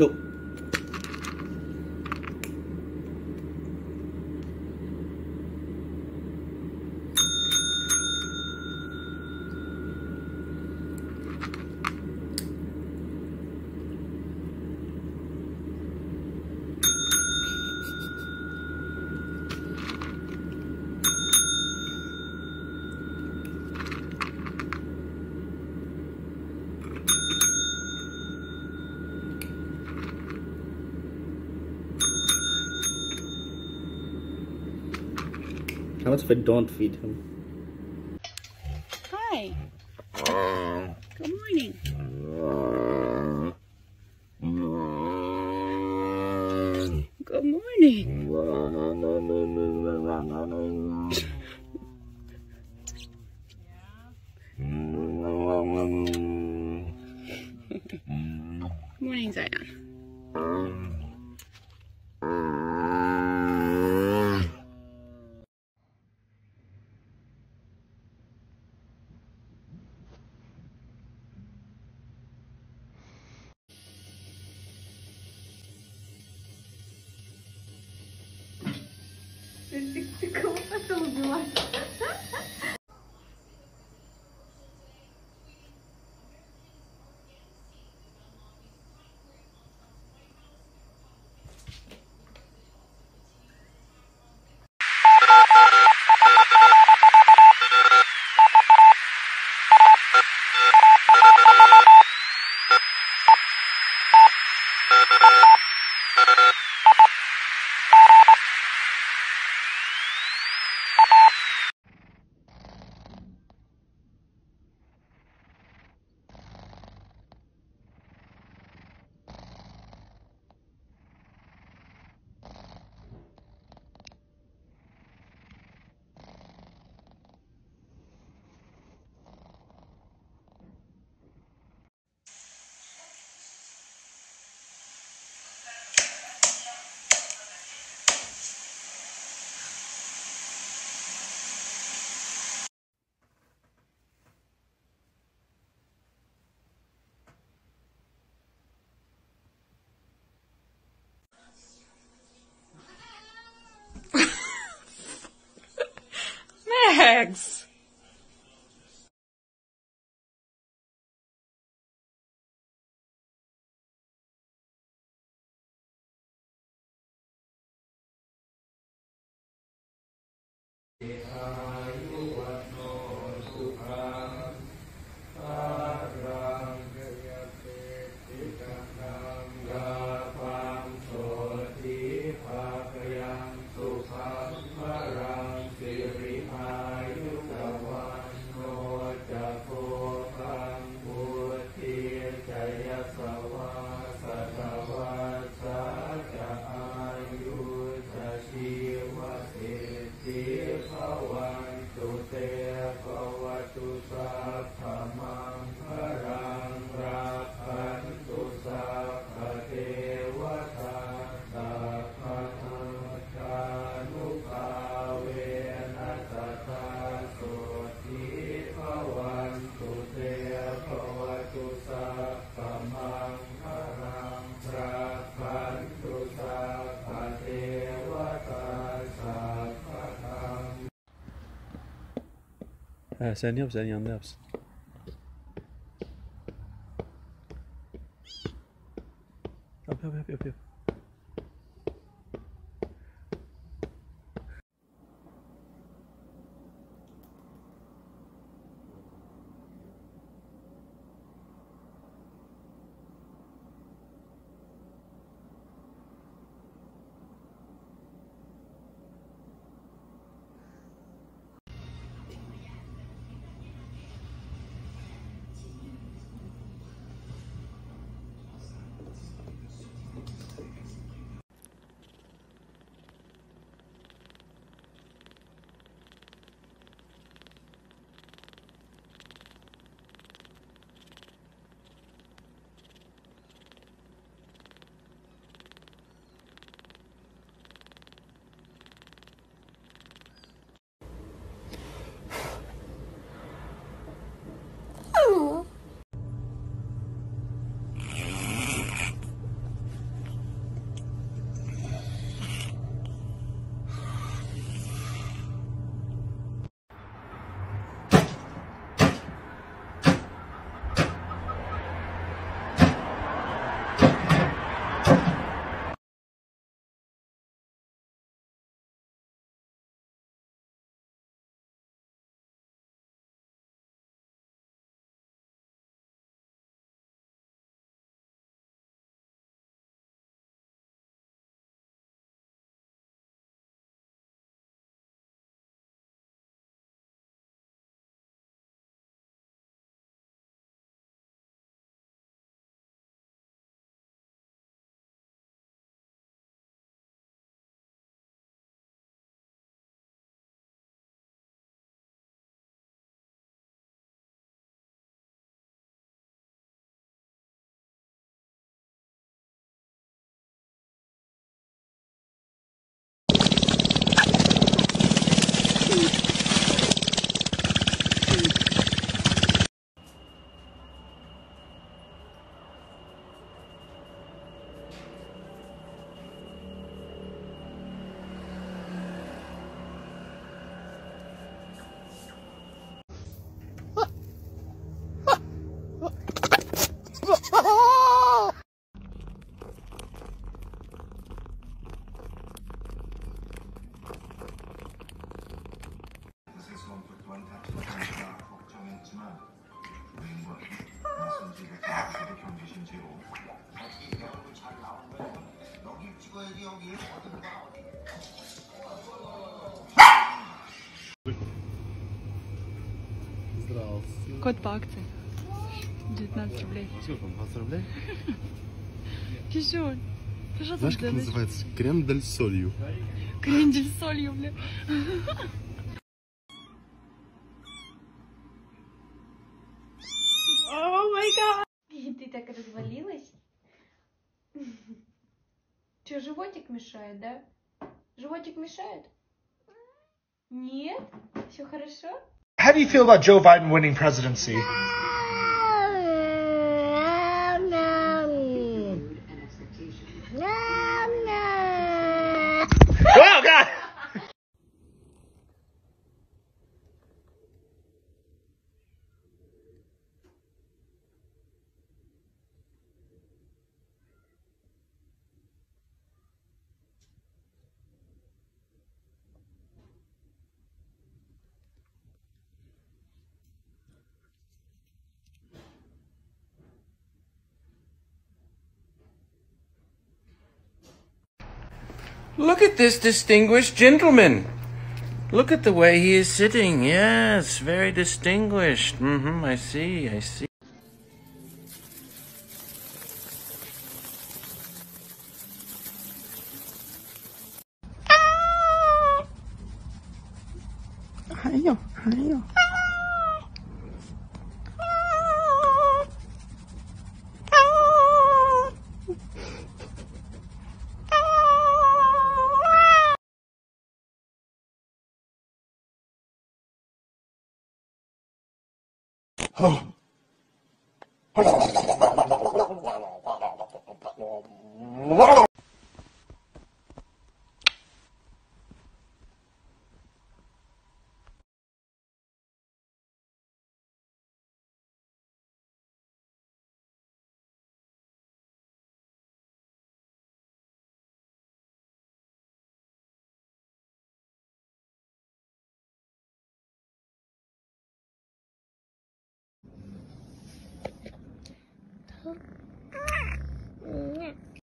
dụng How much if I don't feed him? Hi. Good morning. Good morning. Good morning, Zion. tic, tic, tic. Thanks. Yeah. ภาวันตุเตภา Ha, sen yap sen yanında yapsın. Yap yap yap yap. yap. Здравствуйте. Кот по акции. 19 рублей. Сколько вам, 20 рублей? Ты что Знаешь, там как называется? Крем дель солью. Крендель солью, бля. так развалилась? Че, животик мешает, да? Животик мешает? Нет? Все хорошо? How do you feel about Joe Biden winning presidency? Look at this distinguished gentleman. Look at the way he is sitting. Yes, very distinguished. Mm-hmm, I see, I see. Oh. Хорошо.